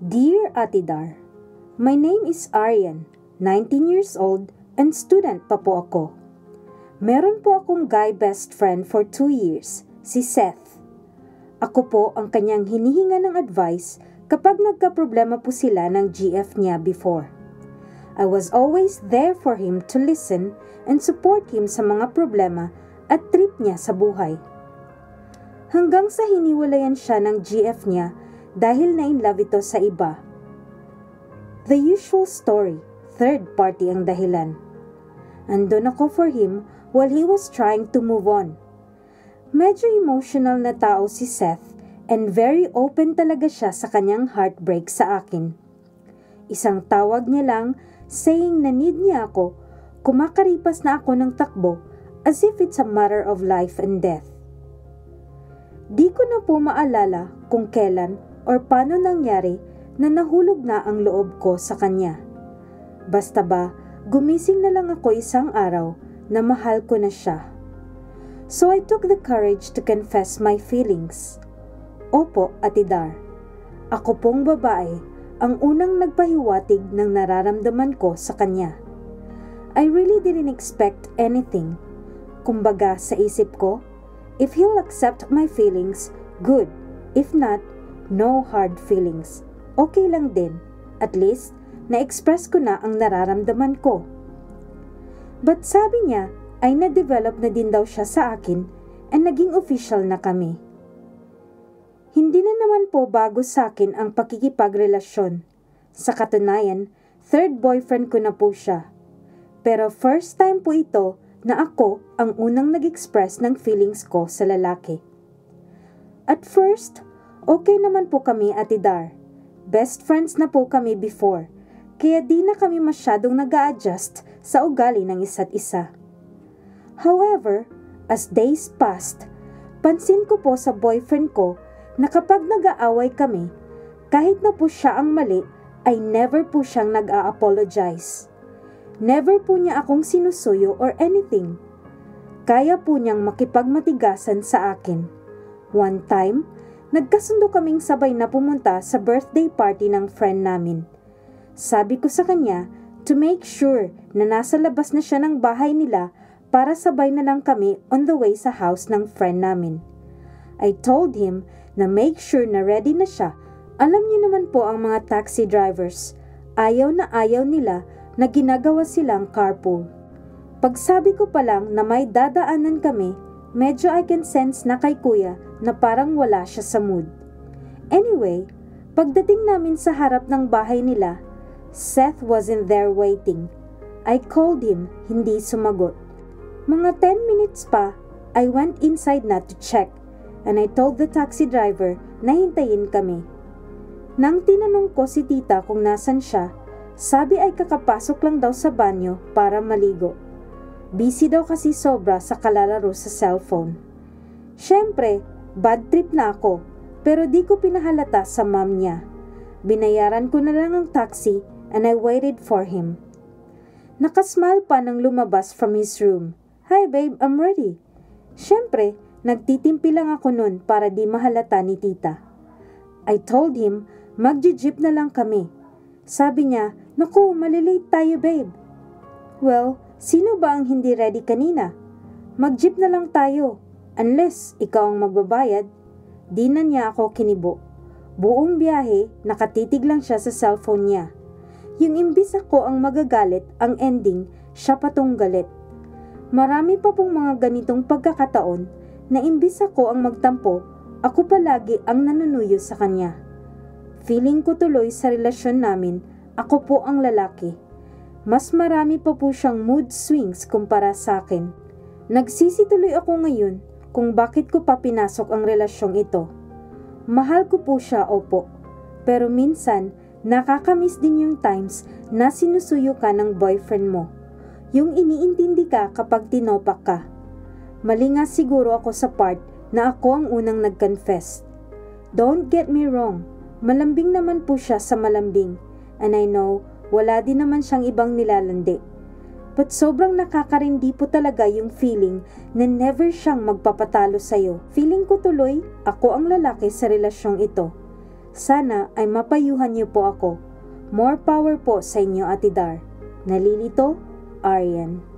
Dear Atidar, My name is Aryan, 19 years old and student pa po ako. Meron po akong guy best friend for 2 years, si Seth. Ako po ang kanyang hinihinga ng advice kapag nagka-problema po sila ng GF niya before. I was always there for him to listen and support him sa mga problema at trip niya sa buhay. Hanggang sa hiniwalayan siya ng GF niya dahil na in love ito sa iba. The usual story, third party ang dahilan. Andun ako for him while he was trying to move on. Medyo emotional na tao si Seth and very open talaga siya sa kanyang heartbreak sa akin. Isang tawag niya lang saying na need niya ako, kumakaripas na ako ng takbo as if it's a matter of life and death. Di ko na po maalala kung kailan or paano nangyari na nahulog na ang loob ko sa kanya. Basta ba, gumising na lang ako isang araw na mahal ko na siya. So I took the courage to confess my feelings. Opo, Atidar. Ako pong babae ang unang nagpahiwatig ng nararamdaman ko sa kanya. I really didn't expect anything. Kumbaga sa isip ko, if he'll accept my feelings, good. If not, no hard feelings. Okay lang din. At least, na-express ko na ang nararamdaman ko. But sabi niya, ay na-develop na din daw siya sa akin and naging official na kami. Hindi na naman po bago sa akin ang pakikipagrelasyon. Sa katunayan, third boyfriend ko na po siya. Pero first time po ito na ako ang unang nag-express ng feelings ko sa lalaki. At first, Okay naman po kami, Ate Dar. Best friends na po kami before, kaya di na kami masyadong nag adjust sa ugali ng isa't isa. However, as days passed, pansin ko po sa boyfriend ko na kapag nag-aaway kami, kahit na po siya ang mali, ay never po siyang nag-a-apologize. Never po niya akong sinusuyo or anything. Kaya po niyang makipagmatigasan sa akin. One time, nagkasundo kaming sabay na pumunta sa birthday party ng friend namin. Sabi ko sa kanya to make sure na nasa labas na siya ng bahay nila para sabay na lang kami on the way sa house ng friend namin. I told him na make sure na ready na siya. Alam niyo naman po ang mga taxi drivers. Ayaw na ayaw nila na ginagawa silang carpool. Pagsabi ko pa lang na may dadaanan kami, medyo I can sense na kay kuya na parang wala siya sa mood. Anyway, pagdating namin sa harap ng bahay nila, Seth wasn't there waiting. I called him, hindi sumagot. Mga 10 minutes pa, I went inside na to check and I told the taxi driver na hintayin kami. Nang tinanong ko si tita kung nasan siya, sabi ay kakapasok lang daw sa banyo para maligo. Busy daw kasi sobra sa kalalaro sa cellphone. Siyempre, Bad trip na ako, pero di ko pinahalata sa mom niya. Binayaran ko na lang ang taxi and I waited for him. Nakasmile pa nang lumabas from his room. Hi babe, I'm ready. Siyempre, nagtitimpi lang ako nun para di mahalata ni tita. I told him, magji-jeep na lang kami. Sabi niya, naku, malilate tayo babe. Well, sino ba ang hindi ready kanina? Mag-jeep na lang tayo. Unless ikaw ang magbabayad, di na niya ako kinibo. Buong biyahe, nakatitig lang siya sa cellphone niya. Yung imbis ako ang magagalit, ang ending, siya patong galit. Marami pa pong mga ganitong pagkakataon na imbis ako ang magtampo, ako palagi ang nanunuyo sa kanya. Feeling ko tuloy sa relasyon namin, ako po ang lalaki. Mas marami pa po siyang mood swings kumpara sa akin. Nagsisituloy ako ngayon kung bakit ko pa pinasok ang relasyong ito. Mahal ko po siya, opo. Pero minsan, nakakamiss din yung times na sinusuyo ka ng boyfriend mo. Yung iniintindi ka kapag tinopak ka. Mali nga siguro ako sa part na ako ang unang nag-confess. Don't get me wrong, malambing naman po siya sa malambing. And I know, wala din naman siyang ibang nilalandi. But sobrang nakakarindi po talaga yung feeling na never siyang magpapatalo sa'yo. Feeling ko tuloy, ako ang lalaki sa relasyong ito. Sana ay mapayuhan niyo po ako. More power po sa inyo, Ate Dar. Nalilito, Aryan.